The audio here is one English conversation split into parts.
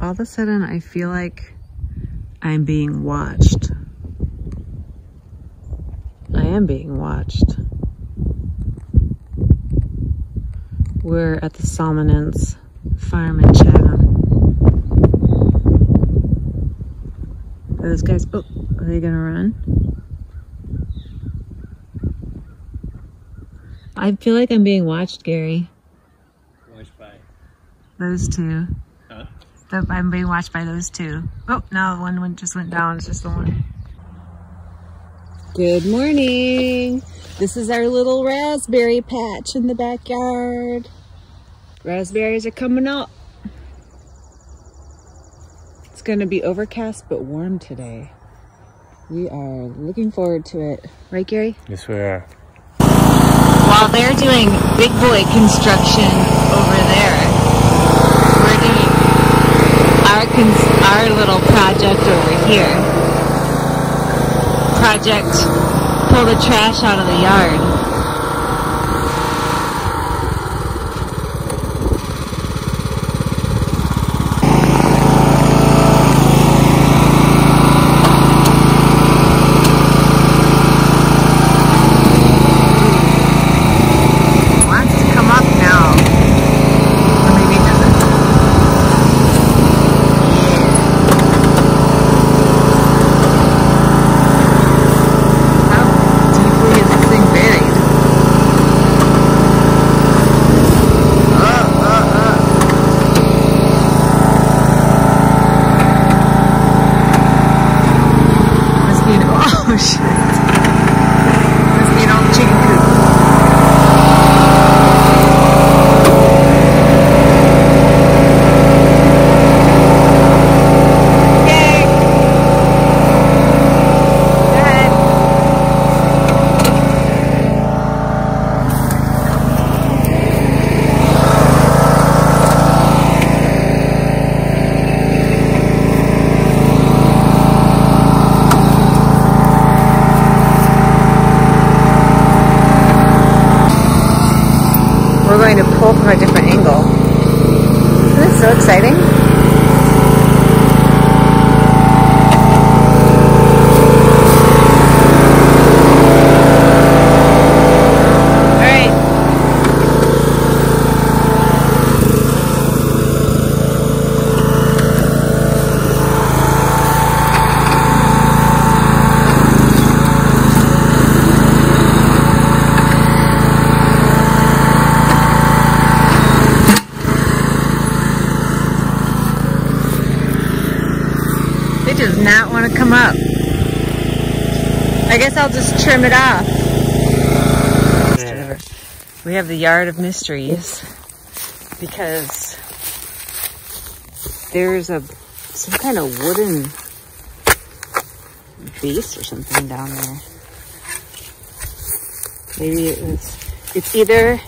all of a sudden I feel like I'm being watched. I am being watched. We're at the Salmonins farm in Chatham. Are those guys, oh, are they gonna run? I feel like I'm being watched, Gary. Watched by. Those two. Huh? The- I'm being watched by those two. Oh, no, one went, just went down. It's just the one. Good morning. This is our little raspberry patch in the backyard. Raspberries are coming up. It's going to be overcast but warm today. We are looking forward to it. Right, Gary? Yes, we are. While they're doing big boy construction over there, we're doing our little project over here. Project pull the trash out of the yard. Come up. I guess I'll just trim it off. Yeah. We have the Yard of Mysteries because there's a some kind of wooden base or something down there. Maybe it was, it's either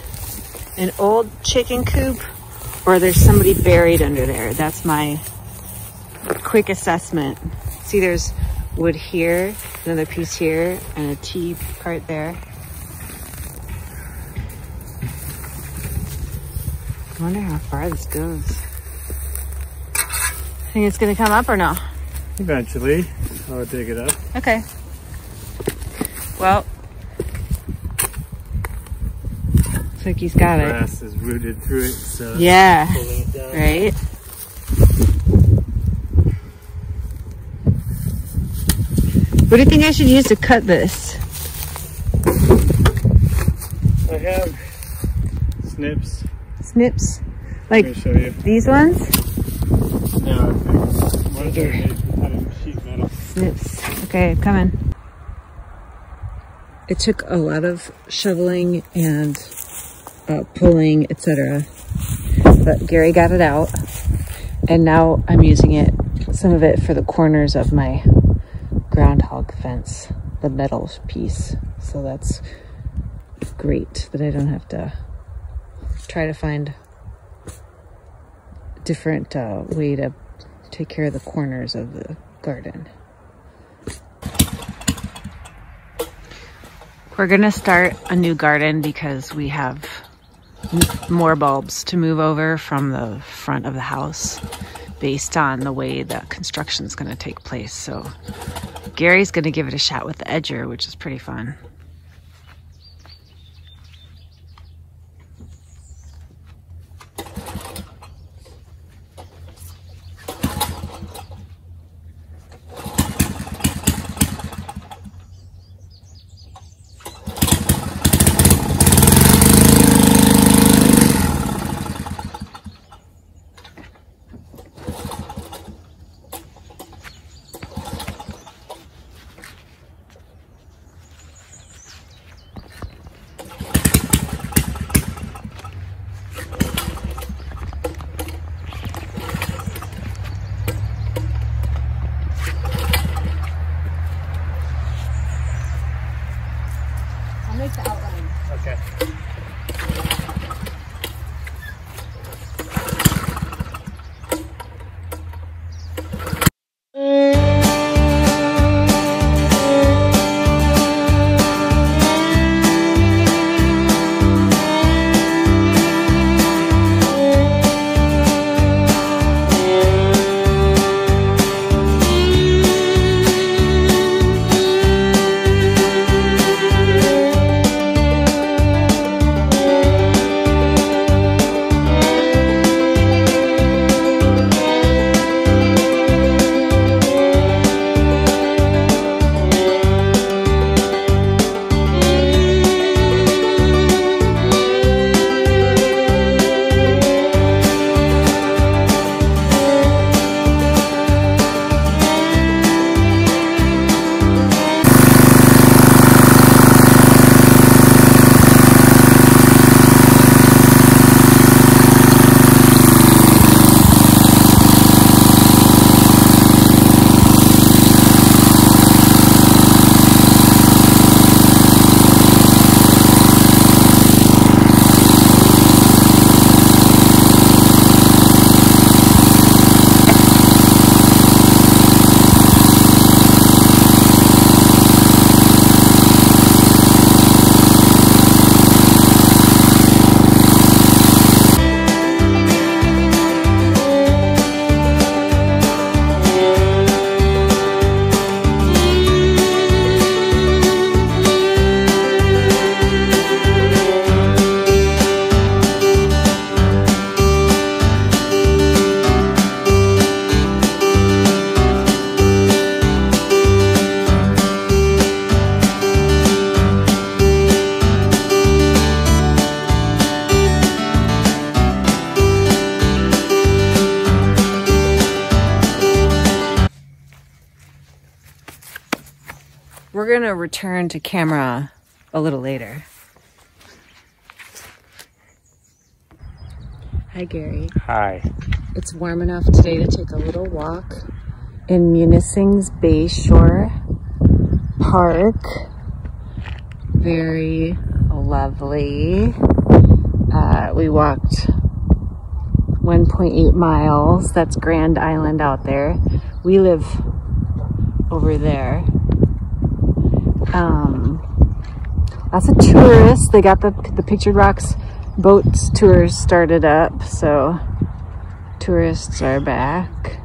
an old chicken coop or there's somebody buried under there. That's my quick assessment. See, there's wood here, another piece here, and a T part there. I wonder how far this goes. Think it's gonna come up or no? Eventually, I'll dig it up. Okay. Well, looks like he's got it. Grass is rooted through it, so Yeah. it. Right? What do you think I should use to cut this? I have snips. Snips? Like me show you. these ones? No, what is it made out of sheet metal? Snips. Okay, coming. It took a lot of shoveling and uh, pulling, etc. But Gary got it out, and now I'm using it, some of it for the corners of my groundhog fence, the metal piece. So that's great that I don't have to try to find different uh, way to take care of the corners of the garden. We're gonna start a new garden because we have more bulbs to move over from the front of the house. based on the way the construction is going to take place. So Gary's going to give it a shot with the edger, which is pretty fun. Return to camera a little later. Hi, Gary. Hi. It's warm enough today to take a little walk in Munising's Bay Shore Park. Very lovely. Uh, we walked 1.8 miles. That's Grand Island out there. We live over there. Um, lots of tourists. They got the, the Pictured Rocks boats tours started up, so tourists are back.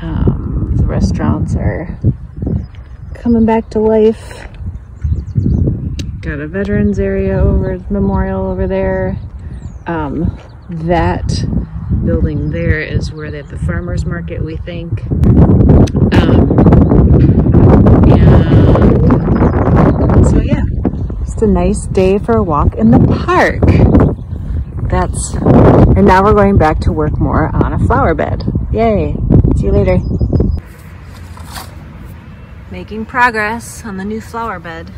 Um, the restaurants are coming back to life. Got a veterans area over memorial over there. Um, that building there is where they have the farmers market, we think. Um, and so yeah, just a nice day for a walk in the park. That's, and now we're going back to work more on a flower bed. Yay. See you later. Making progress on the new flower bed.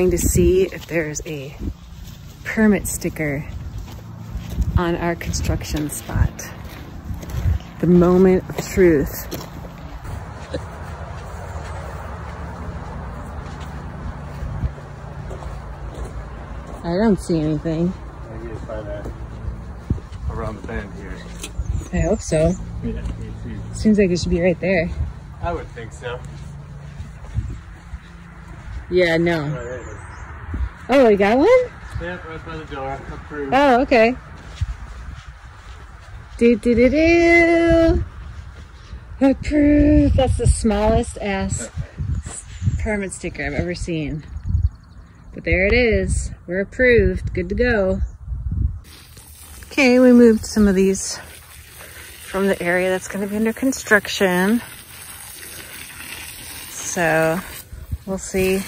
Going to see if there's a permit sticker on our construction spot. The moment of truth. I don't see anything. Maybe it's by that around the bend here. I hope so. Yeah. Seems like it should be right there. I would think so. Yeah, Oh, no. there it is. Oh, we got one? Yep, right by the door. Approved. Oh, okay. Do do do do. Approved. That's the smallest ass permit sticker I've ever seen. But there it is. We're approved. Good to go. Okay, we moved some of these from the area that's going to be under construction. So we'll see.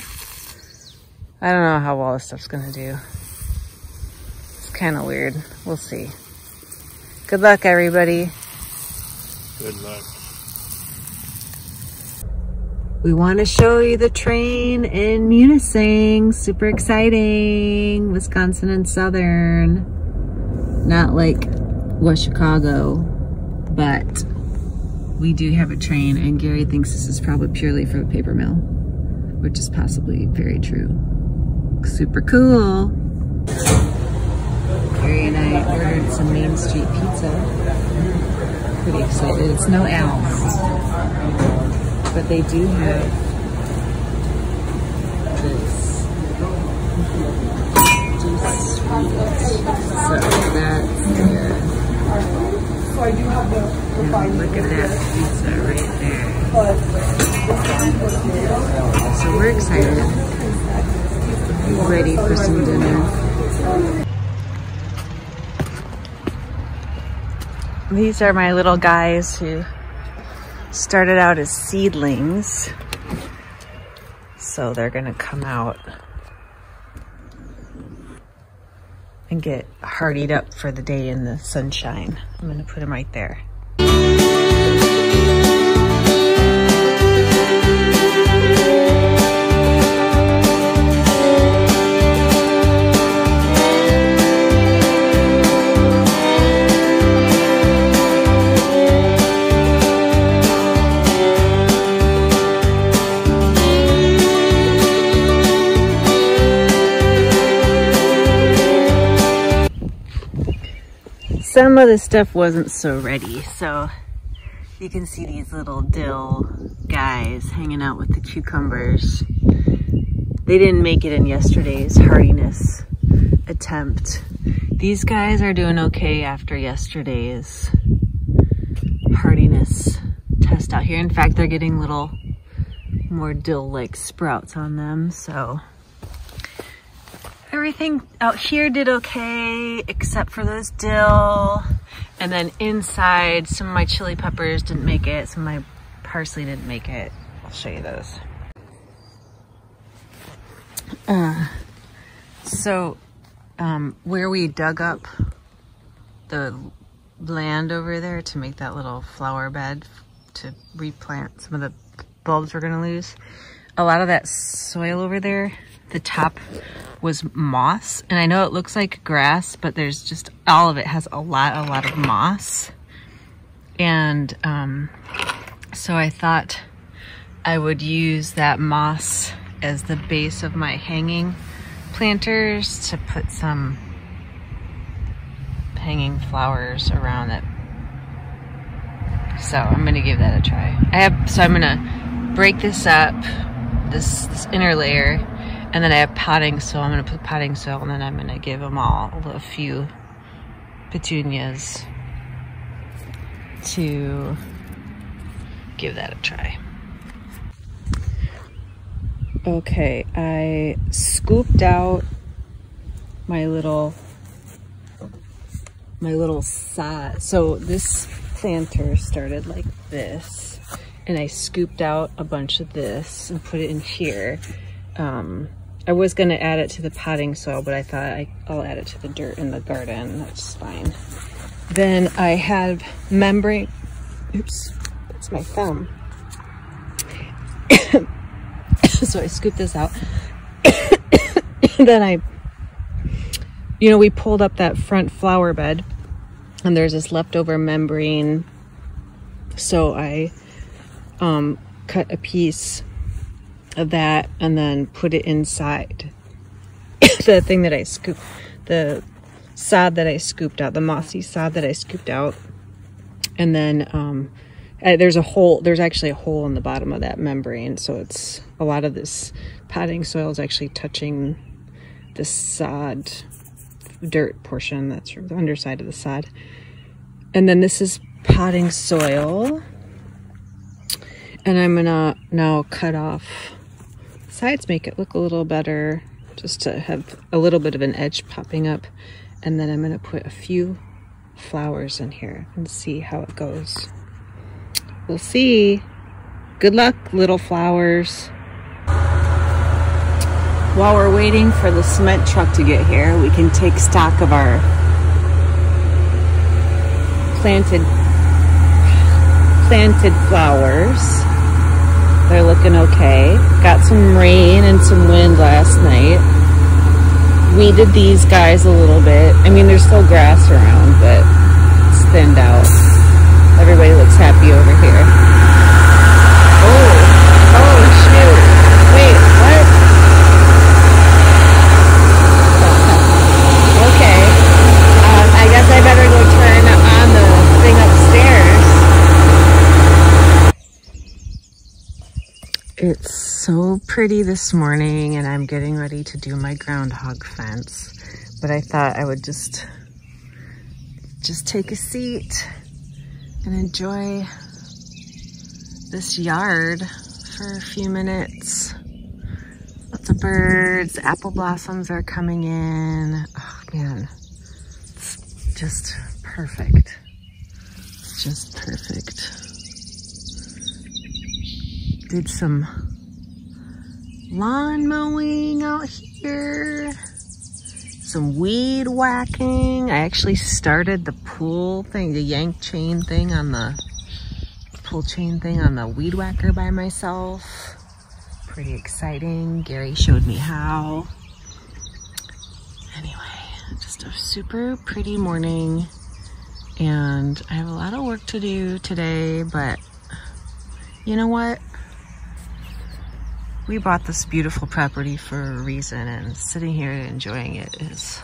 I don't know how well this stuff's going to do. It's kind of weird. We'll see. Good luck, everybody. Good luck. We want to show you the train in Munising. Super exciting. Wisconsin and Southern. Not like West Chicago, but we do have a train and Gary thinks this is probably purely for the paper mill, which is possibly very true. Super cool. Gary and I ordered some Main Street pizza. Pretty excited. It's no Al's but they do have this. So that's good. And look at that pizza right there. So we're excited. Ready for some dinner. These are my little guys who started out as seedlings. So they're gonna come out and get hardied up for the day in the sunshine. I'm gonna put them right there. Of the stuff wasn't so ready, so you can see these little dill guys hanging out with the cucumbers. They didn't make it in yesterday's hardiness attempt. These guys are doing okay after yesterday's hardiness test out here. In fact, they're getting little more dill-like sprouts on them, so everything out here did okay except for those dill. And then inside some of my chili peppers didn't make it some of my parsley didn't make it. I'll show you those. Uh, so um, where we dug up the land over there to make that little flower bed to replant some of the bulbs we're to lose a lot of that soil over there the top was moss and I know it looks like grass but there's just all of it has a lot a lot of moss. And um, so I thought I would use that moss as the base of my hanging planters to put some hanging flowers around it. So I'm gonna give that a try. I have so I'm gonna break this up this, this inner layer and then I have potting soil. I'm going to put potting soil and then I'm going to give them all a few petunias to give that a try. Okay, I scooped out my little my little sod. So this planter started like this and I scooped out a bunch of this and put it in here. Um, I was gonna add it to the potting soil, but I thought I, will add it to the dirt in the garden. That's fine. Then I have membrane. Oops, that's my thumb. so I scooped this out. then I you know, we pulled up that front flower bed and there's this leftover membrane. So I um, cut a piece of that and then put it inside the thing that I scooped, the sod that I scooped out, the mossy sod that I scooped out. And then um, uh, there's a hole, there's actually a hole in the bottom of that membrane. So it's a lot of this potting soil is actually touching the sod dirt portion that's the underside of the sod. And then this is potting soil. And I'm gonna now cut off sides, make it look a little better, just to have a little bit of an edge popping up. And then I'm gonna put a few flowers in here and see how it goes. We'll see. Good luck, little flowers. While we're waiting for the cement truck to get here, we can take stock of our planted planted flowers. They're looking okay. Got some rain and some wind last night. Weeded these guys a little bit. I mean, there's still grass around, but it's thinned out. Everybody looks happy over here. Oh, oh shoot. Wait, what? Okay. Um, I guess I better go turn on the thing upstairs. It's so pretty this morning and I'm getting ready to do my groundhog fence. But I thought I would just, just take a seat and enjoy this yard for a few minutes. Lots of birds, apple blossoms are coming in. Oh man, it's just perfect. It's just perfect. Did some lawn mowing out here some weed whacking. I actually started the pull thing, the yank chain thing on the pull chain thing on the weed whacker by myself. Pretty exciting. Gary showed me how. Anyway, just a super pretty morning and I have a lot of work to do today, but you know what? We bought this beautiful property for a reason and sitting here enjoying it is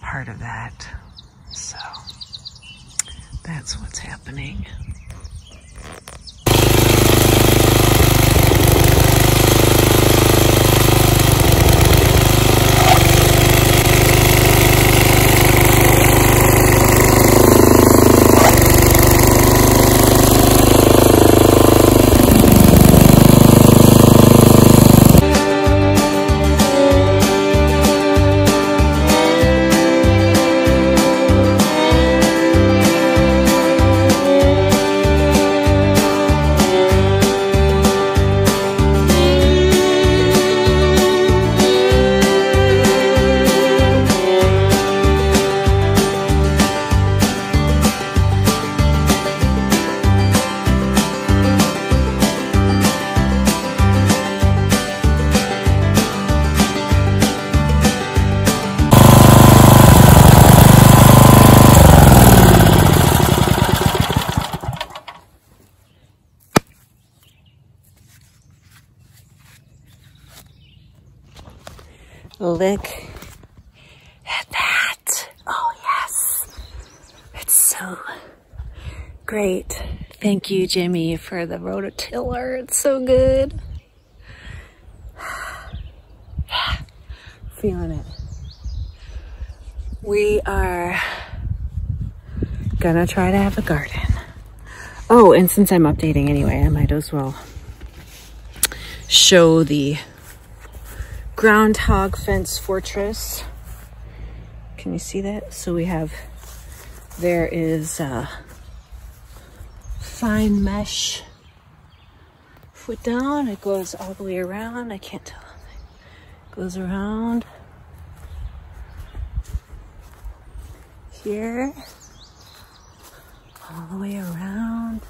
part of that. So that's what's happening. So great. Thank you, Jimmy, for the rototiller. It's so good. Feeling it. We are gonna try to have a garden. Oh, and since I'm updating anyway, I might as well show the groundhog fence fortress. Can you see that? So we have, there is a fine mesh foot down. It goes all the way around. I can't tell. It goes around here, all the way around,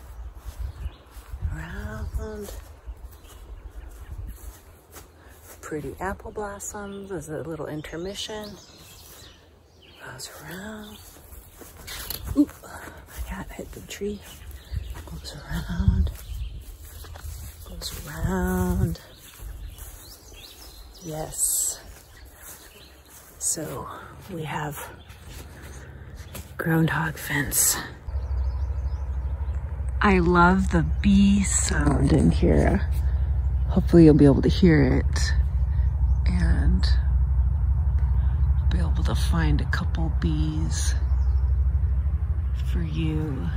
around pretty apple blossoms as a little intermission. Goes around. Oop, my cat hit the tree. Goes around. Goes around. Yes. So we have groundhog fence. I love the bee sound in here. Hopefully you'll be able to hear it and be able to find a couple bees for you.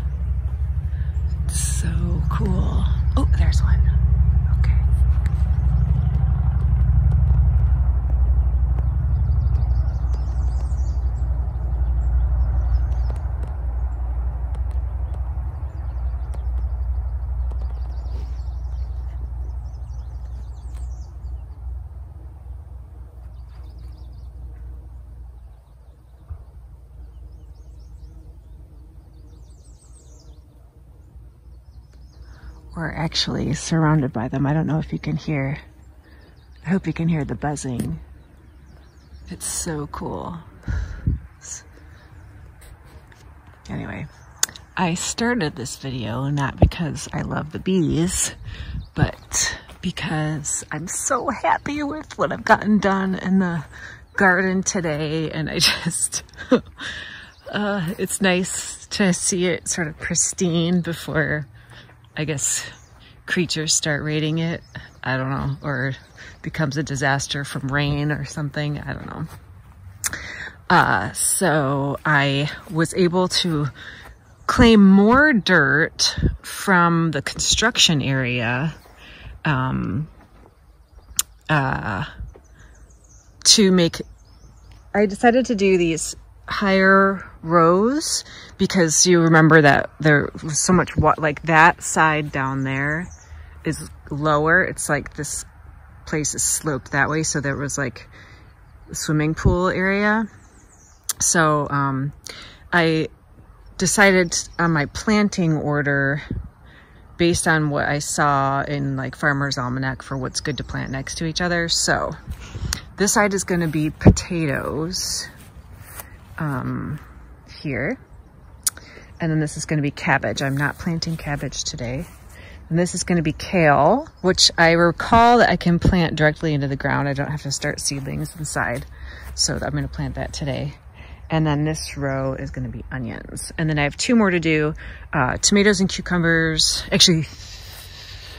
It's so cool. Oh, there's one. We're actually surrounded by them. I don't know if you can hear. I hope you can hear the buzzing. It's so cool. Anyway, I started this video not because I love the bees, but because I'm so happy with what I've gotten done in the garden today and I just, uh, it's nice to see it sort of pristine before I guess creatures start raiding it. I don't know, or becomes a disaster from rain or something. I don't know. Uh, so I was able to claim more dirt from the construction area um, uh, to make, I decided to do these higher rows because you remember that there was so much what like that side down there is lower. It's like this place is sloped that way. So there was like a swimming pool area. So um, I decided on my planting order based on what I saw in like Farmer's Almanac for what's good to plant next to each other. So this side is going to be potatoes um, here. And then this is going to be cabbage. I'm not planting cabbage today. And this is going to be kale, which I recall that I can plant directly into the ground. I don't have to start seedlings inside. So I'm going to plant that today. And then this row is going to be onions. And then I have two more to do, uh, tomatoes and cucumbers. Actually,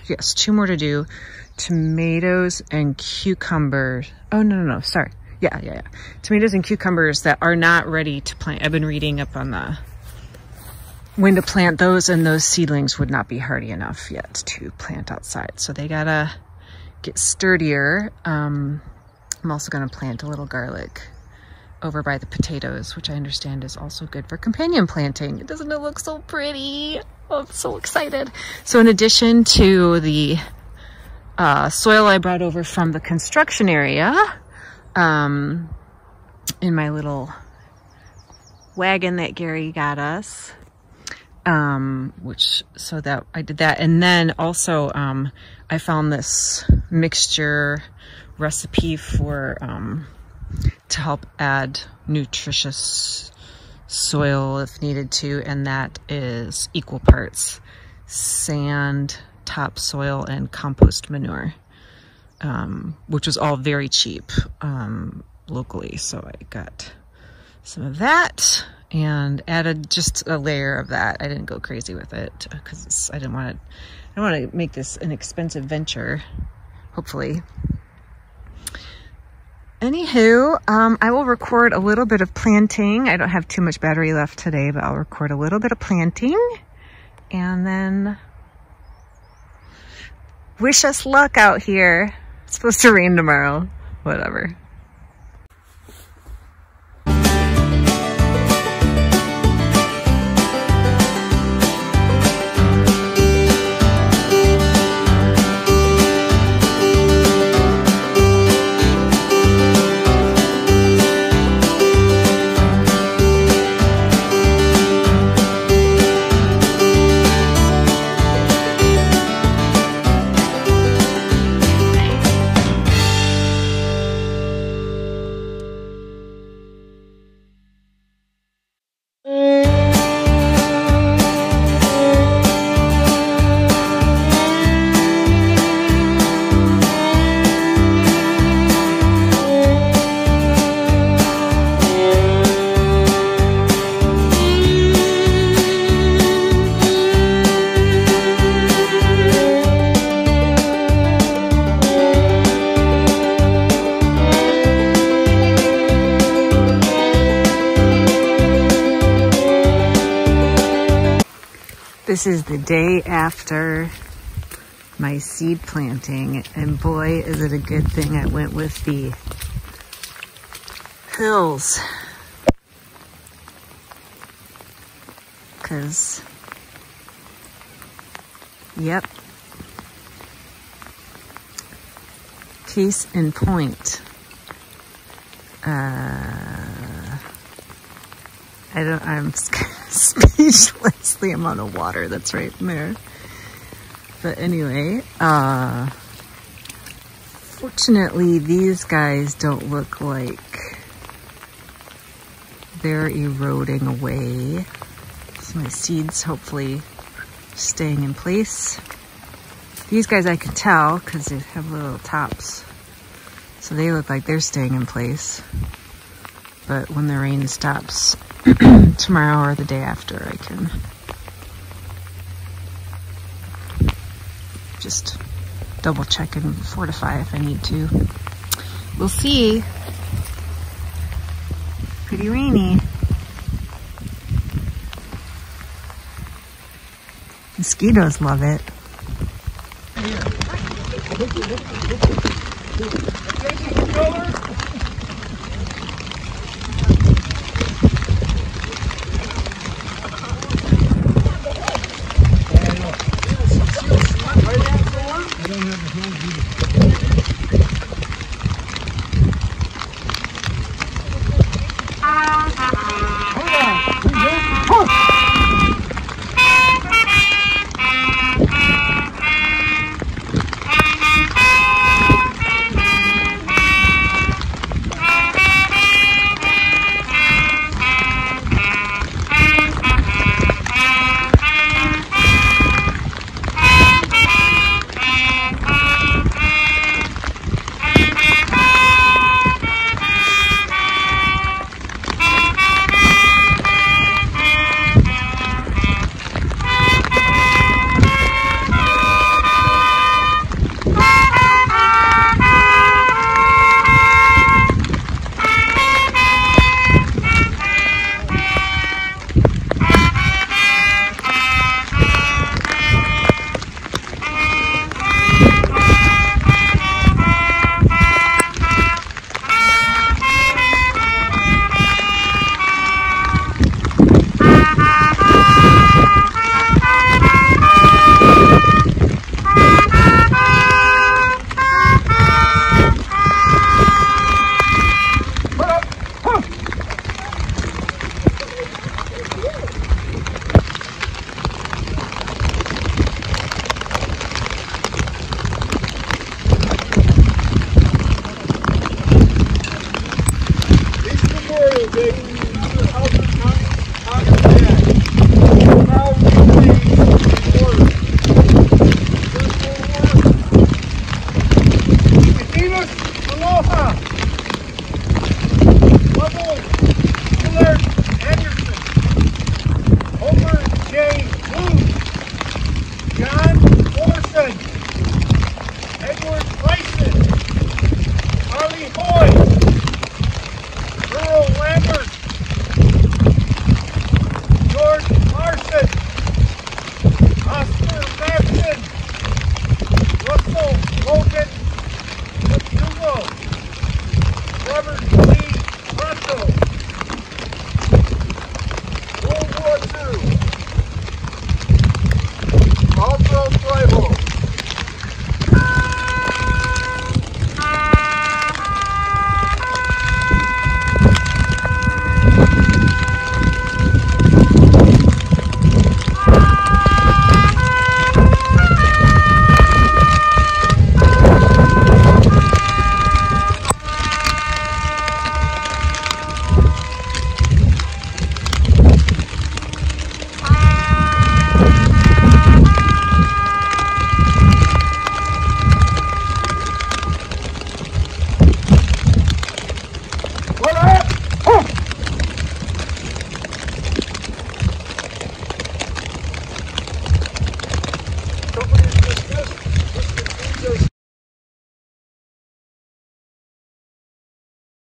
yes, two more to do. Tomatoes and cucumbers. Oh, no, no, no, sorry. Yeah, yeah, yeah. Tomatoes and cucumbers that are not ready to plant. I've been reading up on the when to plant those and those seedlings would not be hardy enough yet to plant outside. So they gotta get sturdier. Um, I'm also gonna plant a little garlic over by the potatoes, which I understand is also good for companion planting. Doesn't it look so pretty? Oh, I'm so excited. So in addition to the uh, soil I brought over from the construction area, um, in my little wagon that Gary got us, um, which, so that I did that. And then also, um, I found this mixture recipe for, um, to help add nutritious soil if needed to. And that is equal parts sand, topsoil, and compost manure. Um, which was all very cheap, um, locally. So I got some of that and added just a layer of that. I didn't go crazy with it because I didn't want to, I don't want to make this an expensive venture, hopefully. Anywho, um, I will record a little bit of planting. I don't have too much battery left today, but I'll record a little bit of planting and then wish us luck out here. It's supposed to rain tomorrow. Whatever. This is the day after my seed planting, and boy, is it a good thing I went with the hills. Because, yep. Case in point. Uh, I don't, I'm speechless the amount of water that's right there. But anyway, uh, fortunately these guys don't look like they're eroding away. So my seeds hopefully staying in place. These guys I can tell because they have little tops. So they look like they're staying in place. But when the rain stops, tomorrow or the day after I can just double check and fortify if I need to. We'll see. Pretty rainy. Mosquitoes love it.